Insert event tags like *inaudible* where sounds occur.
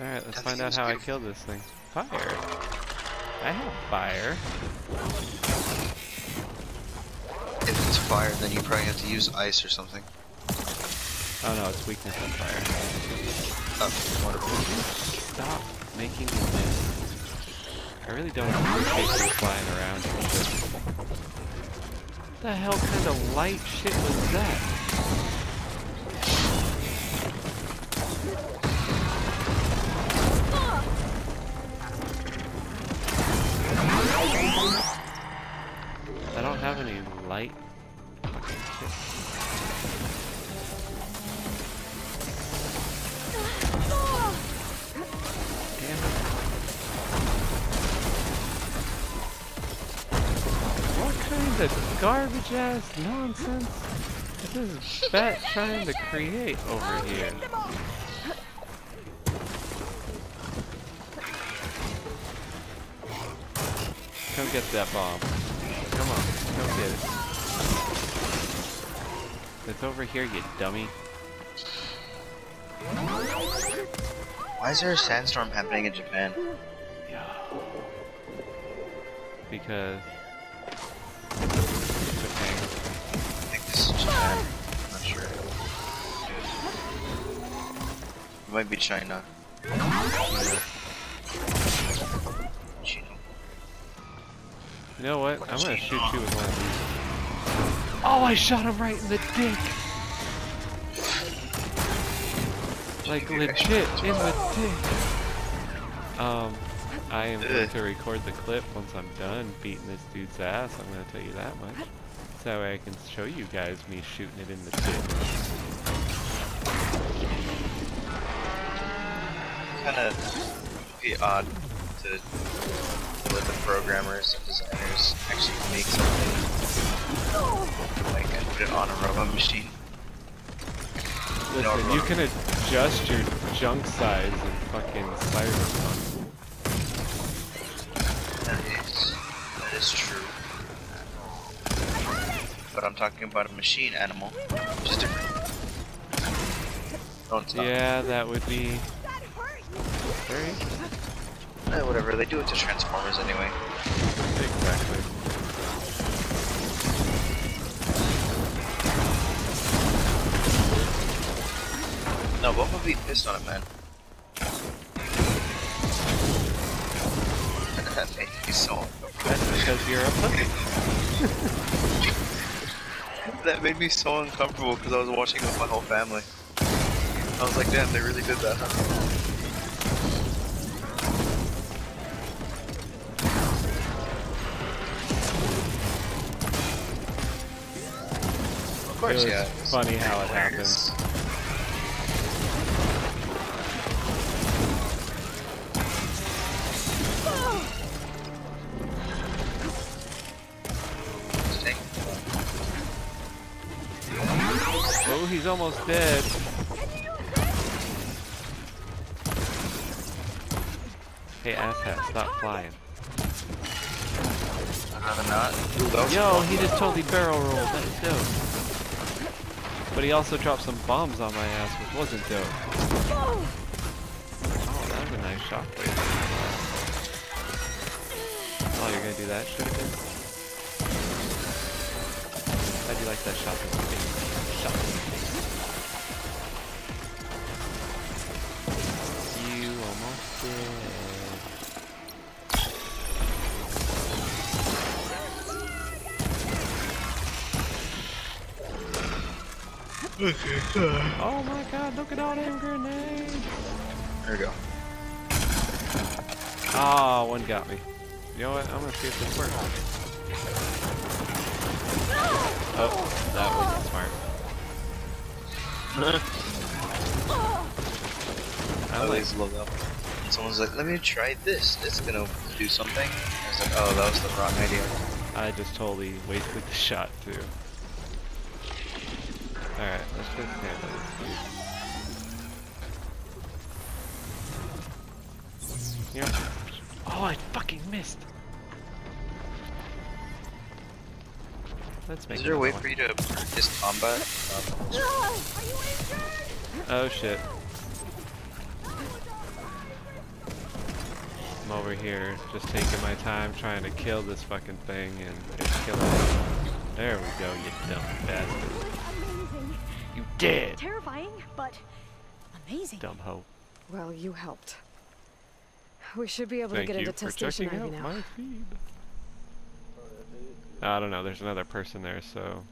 Alright, let's find out how I beautiful. killed this thing. Fire. I have fire. If it's fire, then you probably have to use ice or something. Oh no, it's weakness on fire. Oh, wonderful. Stop making me miss. I really don't appreciate you flying around. What the hell kind of light shit was that? Have any light. fucking shit. Damn it. What kind of garbage ass nonsense this is this bat trying to create over here? Come get that bomb. Come on, come get it. It's over here, you dummy. Why is there a sandstorm happening in Japan? Yeah. Because. Japan. I think this is Japan. I'm not sure. It might be China. Chino. You know what? I'm gonna shoot you with one of these. Oh, I shot him right in the dick! Like legit in the dick. Um, I am going to record the clip once I'm done beating this dude's ass. I'm gonna tell you that much. So that way I can show you guys me shooting it in the dick. Kind of be odd to let the programmers and designers actually make something like and put it on a robot machine. Listen, you can adjust your junk size in fucking Cyberpunk. That is that is true. But I'm talking about a machine animal, which is different. Don't stop. Yeah, that would be very Eh, whatever. They do it to Transformers anyway. exactly. No, be pissed on it, man. that made me so. That's because you're a pussy. *laughs* That made me so uncomfortable because I was watching it with my whole family. I was like, damn, they really did that, huh? Of It was yeah. funny how it Hilarious. Dang. Oh, he's almost dead. Hey, asshat, stop flying. I'd rather not. Ooh, that was Yo, he just totally barrel rolled. That is dope. But he also dropped some bombs on my ass, which wasn't dope. Oh, that was a nice shockwave. Oh, you're gonna do that shit again? How'd you like that? Shot Oh my god, look at all them grenades! There we go. Ah, one got me. You know what? I'm gonna see if this works. Oh, that wasn't smart. *laughs* I like, Always love that. Someone's like, let me try this. It's gonna do something. I was like, oh, that was the wrong idea. I just totally wasted the shot too. Alright, let's just handle this dude. Yep. Oh, I fucking missed! Let's make Is there a way another for you to practice combat? Um. Oh shit. I'm over here just taking my time trying to kill this fucking thing and it's killing me. There we go, you dumb bastard. Amazing. Dead, Terrifying, but amazing. dumb hoe. Well, you helped. We should be able Thank to get into for test station Ivy now. I don't know, there's another person there, so